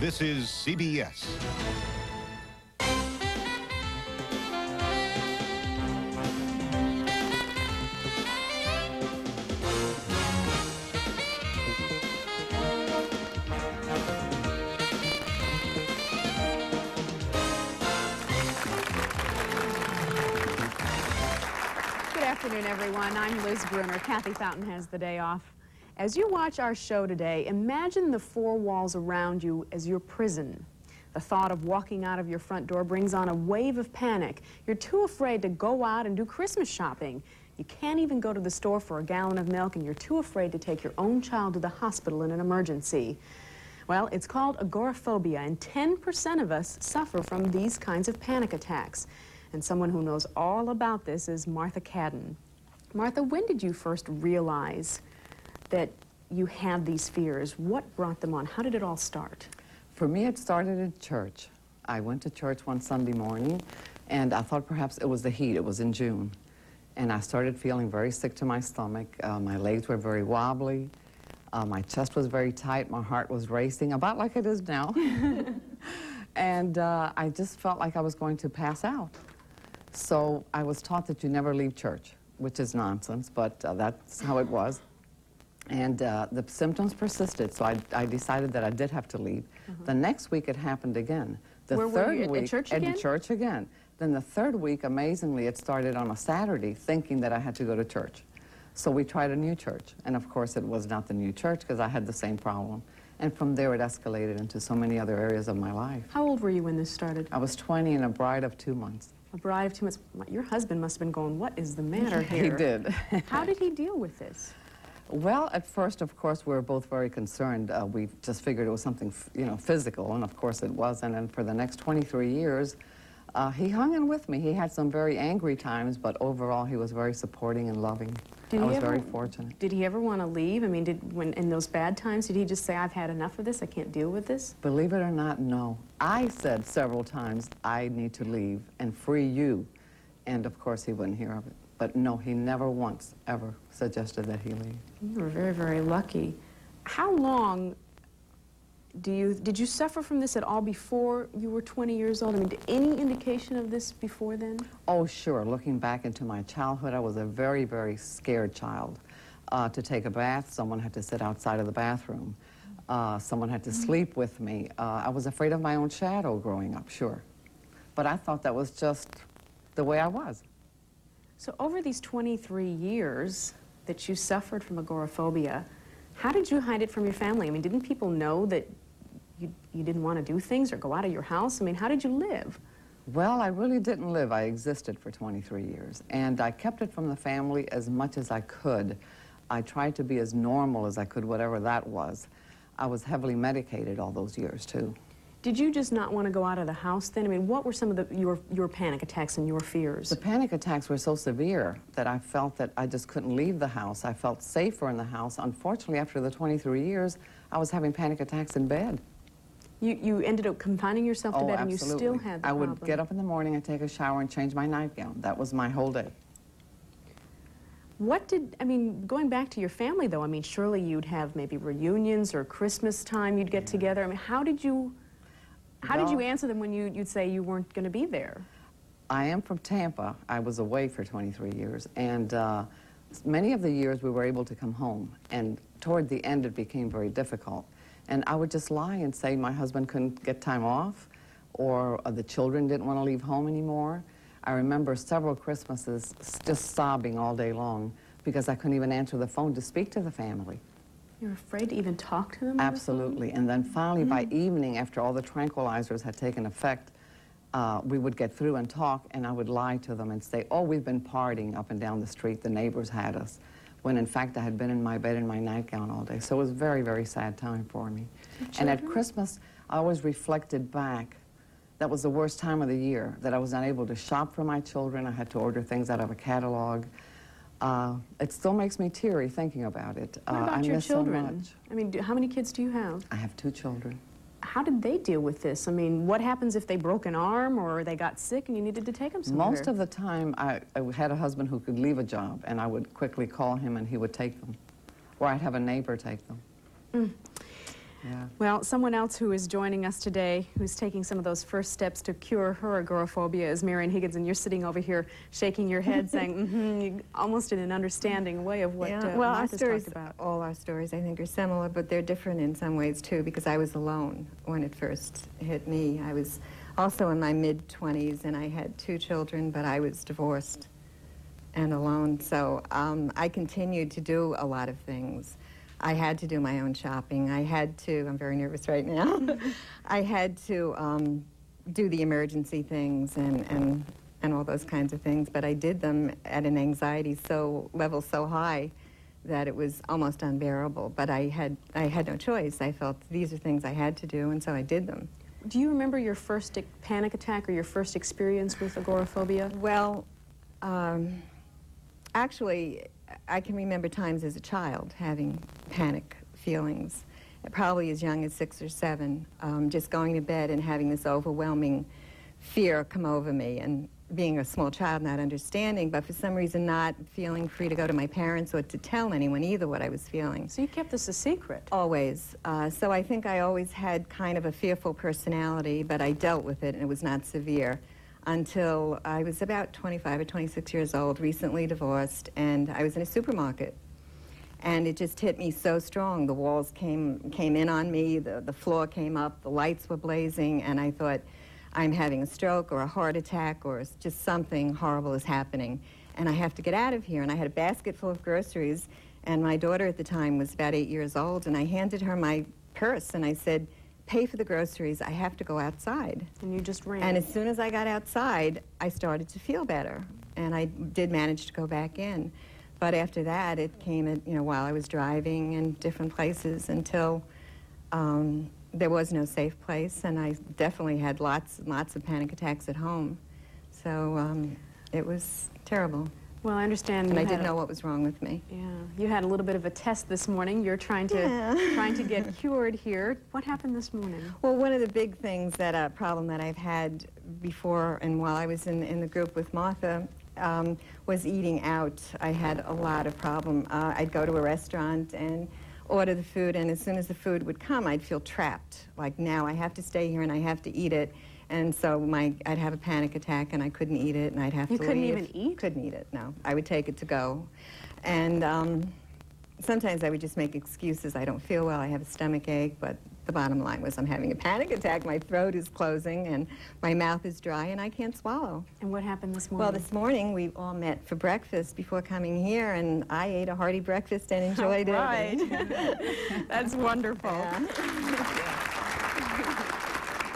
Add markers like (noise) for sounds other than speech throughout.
This is CBS. Good afternoon, everyone. I'm Liz Bruner. Kathy Fountain has the day off. As you watch our show today, imagine the four walls around you as your prison. The thought of walking out of your front door brings on a wave of panic. You're too afraid to go out and do Christmas shopping. You can't even go to the store for a gallon of milk, and you're too afraid to take your own child to the hospital in an emergency. Well, it's called agoraphobia, and 10% of us suffer from these kinds of panic attacks. And someone who knows all about this is Martha Cadden. Martha, when did you first realize that you had these fears? What brought them on? How did it all start? For me, it started in church. I went to church one Sunday morning, and I thought perhaps it was the heat. It was in June. And I started feeling very sick to my stomach. Uh, my legs were very wobbly. Uh, my chest was very tight. My heart was racing, about like it is now. (laughs) and uh, I just felt like I was going to pass out. So I was taught that you never leave church, which is nonsense, but uh, that's how it was. And uh, the symptoms persisted, so I, I decided that I did have to leave. The next week, it happened again. The. Where were third you, at- at week, church at again? church again. Then the third week, amazingly, it started on a Saturday, thinking that I had to go to church. So we tried a new church, and of course, it was not the new church because I had the same problem. And from there, it escalated into so many other areas of my life. How old were you when this started? I was 20 and a bride of two months. A bride of two months. Your husband must have been going, what is the (laughs) matter here? He did. How did he (laughs) deal with this? Well, at first, of course, we were both very concerned. Uh, we just figured it was something, f- you know, physical, and of course it wasn't. And for the next 23 years, uh, he hung in with me. He had some very angry times, but overall, he was very supporting and loving. Did I was ever- very fortunate. Did he ever want to leave? I mean, did when in those bad times, did he just say, "I've had enough of this. I can't deal with this"? Believe it or not, no. I said several times, I need to leave and free you. And of course, he wouldn't hear of it. But no, he never once, ever suggested that he leave. You were very, very lucky. How long do you did you suffer from this at all before you were 20 years old? I mean, any indication of this before then? Oh, sure. Looking back into my childhood, I was a very, very scared child. Uh, to take a bath, someone had to sit outside of the bathroom. Uh, someone had to sleep with me. Uh, I was afraid of my own shadow growing up, sure. But I thought that was just the way I was. So over these 23 years that you suffered from agoraphobia, how did you hide it from your family? I mean, didn't people know that you, you didn't want to do things or go out of your house? I mean, how did you live? Well, I really didn't live. I existed for 23 years. And I kept it from the family as much as I could. I tried to be as normal as I could, whatever that was. I was heavily medicated all those years, too. Did you just not want to go out of the house then? I mean, what were some of the, your, your panic attacks and your fears? The panic attacks were so severe that I felt that I just couldn't leave the house. I felt safer in the house. Unfortunately, after the 23 years, I was having panic attacks in bed. You, you ended up confining yourself to oh, bed and absolutely. you still had the I would problem. get up in the morning and take a shower and change my nightgown. That was my whole day. What did, I mean, going back to your family though, I mean, surely you'd have maybe reunions or Christmas time you'd get together. I mean, how did you, how did you answer them when you, you'd say you weren't going to be there? I am from Tampa. I was away for 23 years, and uh, many of the years we were able to come home. And toward the end, it became very difficult. And I would just lie and say my husband couldn't get time off, or uh, the children didn't want to leave home anymore. I remember several Christmases just sobbing all day long because I couldn't even answer the phone to speak to the family. You're afraid to even talk to them? Absolutely. And then finally, by evening, after all the tranquilizers had taken effect, uh, we would get through and talk, and I would lie to them and say, oh, we've been partying up and down the street. The neighbors had us. When in fact, I had been in my bed in my nightgown all day. So it was a very, very sad time for me. And at Christmas, I always reflected back. That was the worst time of the year, that I was not able to shop for my children. I had to order things out of a catalog. Uh, it still makes me teary thinking about it. What Uh, about I your miss so much. I mean, do, how many kids do you have? I have two children. How did they deal with this? I mean, what happens if they broke an arm or they got sick and you needed to take them somewhere? Most of the time, I, I had a husband who could leave a job, and I would quickly call him, and he would take them. Or I'd have a neighbor take them. Yeah. Well, someone else who is joining us today, who's taking some of those first steps to cure her agoraphobia, is Marion Higgins, and you're sitting over here shaking your head, saying, (laughs) mm-hmm, almost in an understanding way of what yeah. uh, well, our stories, talked about. all our stories, I think, are similar, but they're different in some ways too. Because I was alone when it first hit me. I was also in my mid 20s, and I had two children, but I was divorced and alone. So um, I continued to do a lot of things. I had to do my own shopping. I had to, I'm very nervous right now. (laughs) I had to um, do the emergency things and, and, and all those kinds of things, but I did them at an anxiety so level so high that it was almost unbearable. But I had, I had no choice. I felt these are things I had to do, and so I did them. Do you remember your first panic attack or your first experience with agoraphobia? Well, um, actually, I can remember times as a child having panic feelings, probably as young as six or seven, um, just going to bed and having this overwhelming fear come over me and being a small child not understanding, but for some reason not feeling free to go to my parents or to tell anyone either what I was feeling. So you kept this a secret? Always. Uh, so I think I always had kind of a fearful personality, but I dealt with it and it was not severe until I was about 25 or 26 years old, recently divorced, and I was in a supermarket. And it just hit me so strong. The walls came, came in on me, the, the floor came up, the lights were blazing, and I thought, I'm having a stroke or a heart attack or just something horrible is happening. And I have to get out of here. And I had a basket full of groceries, and my daughter at the time was about eight years old, and I handed her my purse, and I said, pay for the groceries. I have to go outside. And you just ran. And as soon as I got outside, I started to feel better. And I did manage to go back in. But after that, it came, at, you know, while I was driving in different places until um, there was no safe place. And I definitely had lots and lots of panic attacks at home. So um, it was terrible. Well, I understand. And I didn't know what was wrong with me. Yeah, you had a little bit of a test this morning. You're trying to yeah. (laughs) trying to get cured here. What happened this morning? Well, one of the big things that a uh, problem that I've had before and while I was in in the group with Martha um, was eating out. I had a lot of problem. Uh, I'd go to a restaurant and order the food, and as soon as the food would come, I'd feel trapped. Like now, I have to stay here and I have to eat it. And so my, I'd have a panic attack and I couldn't eat it and I'd have you to You couldn't leave. even eat? Couldn't eat it, no. I would take it to go. And um, sometimes I would just make excuses. I don't feel well, I have a stomach ache, but the bottom line was I'm having a panic attack. My throat is closing and my mouth is dry and I can't swallow. And what happened this morning? Well, this morning we all met for breakfast before coming here and I ate a hearty breakfast and enjoyed right. it. (laughs) That's wonderful. (laughs) Yeah.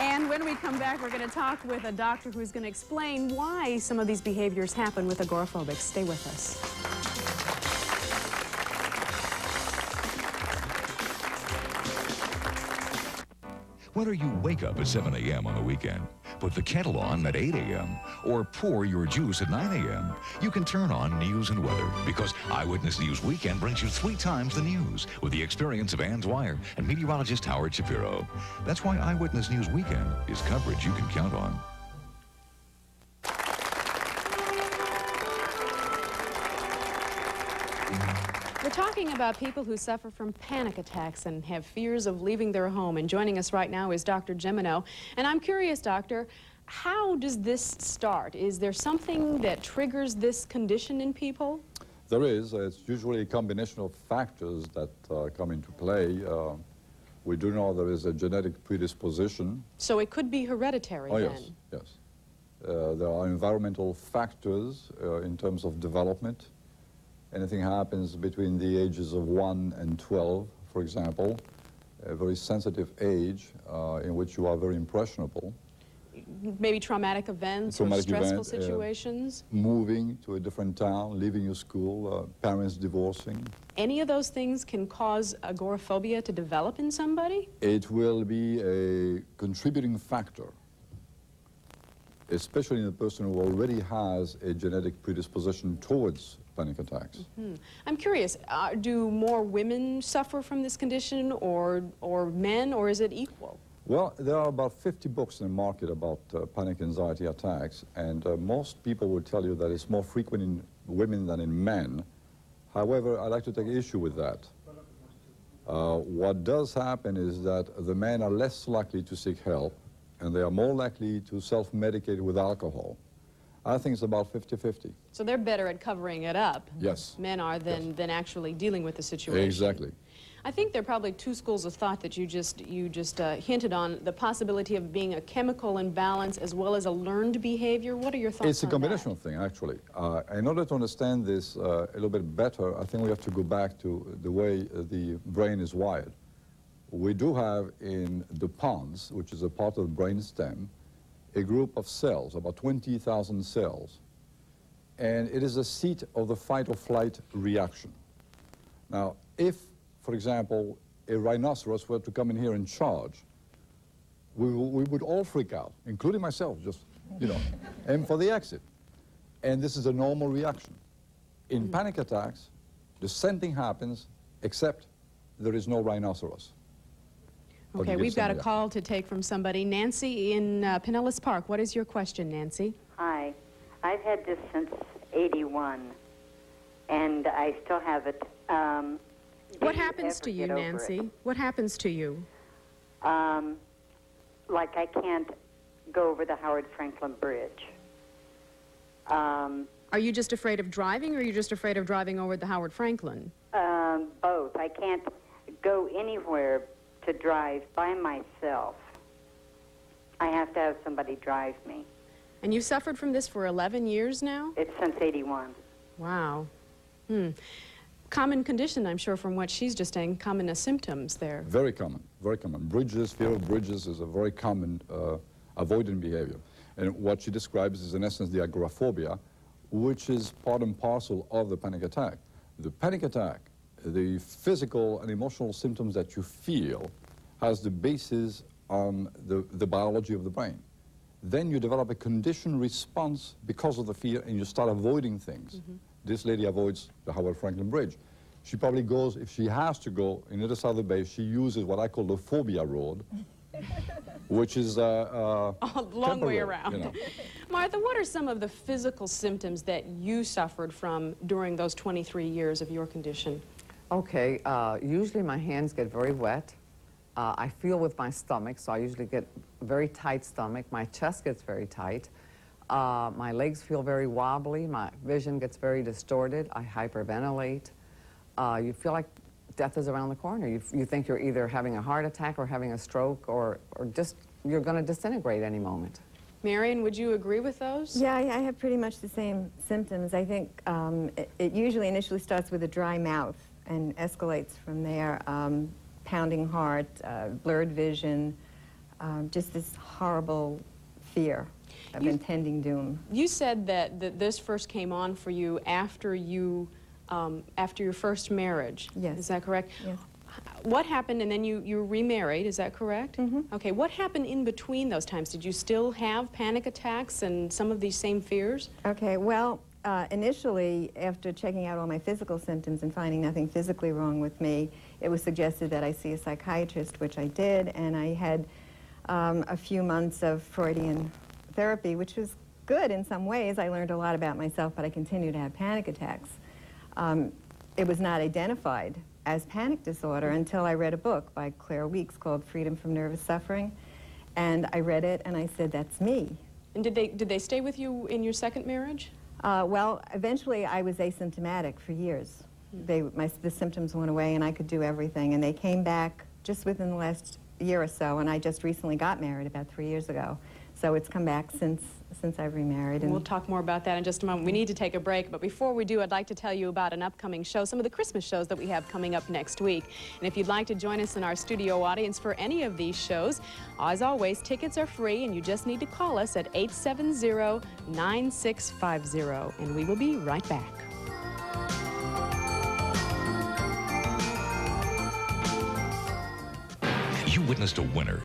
And when we come back, we're going to talk with a doctor who's going to explain why some of these behaviors happen with agoraphobics. Stay with us. Whether you wake up at 7 a.m. on the weekend Put the kettle on at 8 a.m. or pour your juice at 9 a.m. You can turn on news and weather because Eyewitness News Weekend brings you three times the news with the experience of Ann Dwyer and meteorologist Howard Shapiro. That's why Eyewitness News Weekend is coverage you can count on. We're talking about people who suffer from panic attacks and have fears of leaving their home. And joining us right now is Dr. Gemino. And I'm curious, doctor, how does this start? Is there something that triggers this condition in people? There is. It's usually a combination of factors that uh, come into play. Uh, we do know there is a genetic predisposition. So it could be hereditary oh, then? yes, yes. Uh, there are environmental factors uh, in terms of development anything happens between the ages of 1 and 12, for example, a very sensitive age uh, in which you are very impressionable. Maybe traumatic events traumatic or stressful event, situations? Uh, moving to a different town, leaving your school, uh, parents divorcing. Any of those things can cause agoraphobia to develop in somebody? It will be a contributing factor especially in a person who already has a genetic predisposition towards panic attacks. Mm -hmm. I'm curious, uh, do more women suffer from this condition or, or men, or is it equal? Well, there are about 50 books in the market about uh, panic anxiety attacks, and uh, most people will tell you that it's more frequent in women than in men. However, I'd like to take issue with that. Uh, what does happen is that the men are less likely to seek help and they are more likely to self-medicate with alcohol. I think it's about 50-50. So they're better at covering it up. Yes. Men are than, Yes. than actually dealing with the situation. Exactly. I think there are probably two schools of thought that you just, you just uh, hinted on, the possibility of being a chemical imbalance as well as a learned behavior. What are your thoughts It's a on combination thing, actually. Uh, in order to understand this uh, a little bit better, I think we have to go back to the way uh, the brain is wired. We do have in the pons, which is a part of the brain stem, a group of cells, about 20,000 cells. And it is a seat of the fight or flight reaction. Now, if, for example, a rhinoceros were to come in here and charge, we, we would all freak out, including myself, just, you know, (laughs) aim for the exit. And this is a normal reaction. In hmm. panic attacks, the same thing happens, except there is no rhinoceros. But Okay, we've got a that. call to take from somebody. Nancy in uh, Pinellas Park. What is your question, Nancy? Hi. I've had this since 81, and I still have it. Um, What happens to you, get over Nancy? What happens to you? Um, like I can't go over the Howard Frankland Bridge. Um, Are you just afraid of driving, or are you just afraid of driving over the Howard Frankland? um, both. I can't go anywhere to drive by myself. I have to have somebody drive me. And you suffered from this for 11 years now? It's since 81. Wow. Hmm. Common condition, I'm sure, from what she's just saying, common symptoms there. Very common, very common. Bridges, fear of bridges is a very common uh, avoidant behavior. And what she describes is, in essence, the agoraphobia, which is part and parcel of the panic attack. The panic attack, the physical and emotional symptoms that you feel, has the basis on the, the biology of the brain. Then you develop a conditioned response because of the fear and you start avoiding things. This lady avoids the Howard Frankland Bridge. She probably goes, if she has to go in the other side of the bay, she uses what I call the phobia road, (laughs) which is uh, uh, A long way around. you know. (laughs) Martha, what are some of the physical symptoms that you suffered from during those 23 years of your condition? Okay, uh, usually my hands get very wet. Uh, I feel with my stomach, so I usually get a very tight stomach. My chest gets very tight. Uh, my legs feel very wobbly. My vision gets very distorted. I hyperventilate. Uh, you feel like death is around the corner. You, you think you're either having a heart attack or having a stroke or, or just you're going to disintegrate any moment. Marion, would you agree with those? Yeah, I I have pretty much the same symptoms. I think um, it, it usually initially starts with a dry mouth and escalates from there. Um, pounding heart, uh, blurred vision, um, just this horrible fear of You- impending doom. You said that, that this first came on for you after you, um, after your first marriage. Yes. Is that correct? Yes. What happened, and then you, you remarried, is that correct? Mm-hmm. Okay, what happened in between those times? Did you still have panic attacks and some of these same fears? Okay, well, uh, initially, after checking out all my physical symptoms and finding nothing physically wrong with me, it was suggested that I see a psychiatrist, which I did, and I had um, a few months of Freudian therapy, which was good in some ways. I learned a lot about myself, but I continued to have panic attacks. Um, it was not identified as panic disorder until I read a book by Claire Weekes called Freedom from Nervous Suffering, and I read it and I said, that's me. And did they, did they stay with you in your second marriage? Uh, well, eventually I was asymptomatic for years. They, my, the symptoms went away and I could do everything. And they came back just within the last year or so. And I just recently got married about three years ago. So it's come back since, since I've remarried. And we'll talk more about that in just a moment. We need to take a break, but before we do, I'd like to tell you about an upcoming show, some of the Christmas shows that we have coming up next week. And if you'd like to join us in our studio audience for any of these shows, as always, tickets are free and you just need to call us at 870-9650, and we will be right back. You witnessed a winner